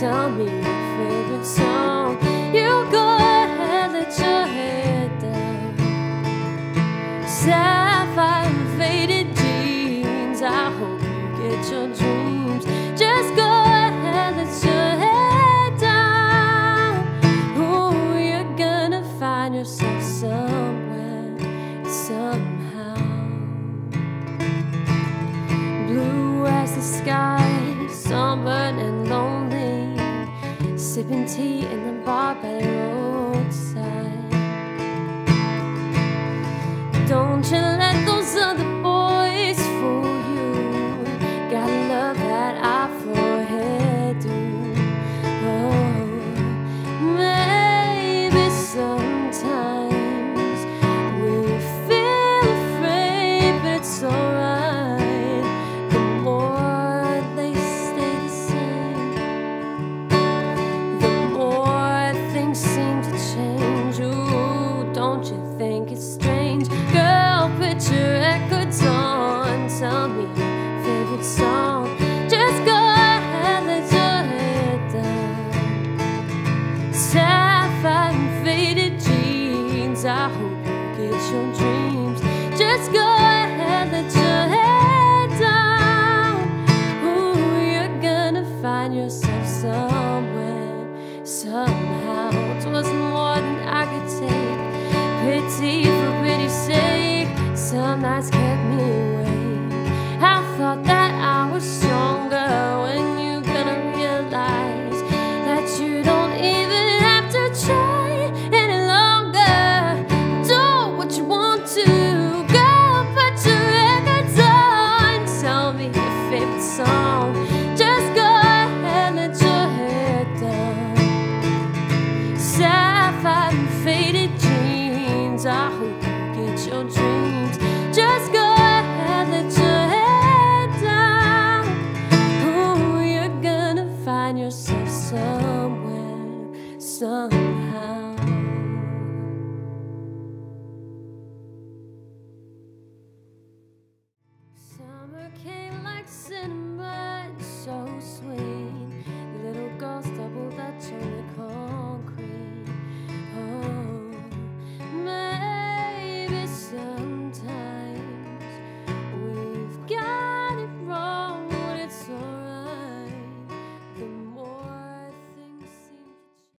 tell me your favorite song. You go ahead, let your head down. Sapphire and faded jeans. I hope you get your dreams. Just go ahead, let your head down. Ooh, you're gonna find yourself somewhere, somehow. Blue as the sky, sunburned and lonely. Sipping tea in the bar by the roadside. Don't you let those other boys fool you. Gotta love that afro hairdo. Oh, maybe sometimes we feel afraid, but it's. Sapphire and faded jeans. I hope you get your dreams. Just go ahead, let your head down. Ooh, you're gonna find yourself somewhere, somehow. It wasn't more than I could take. Pity for pity's sake. Some nights I hope.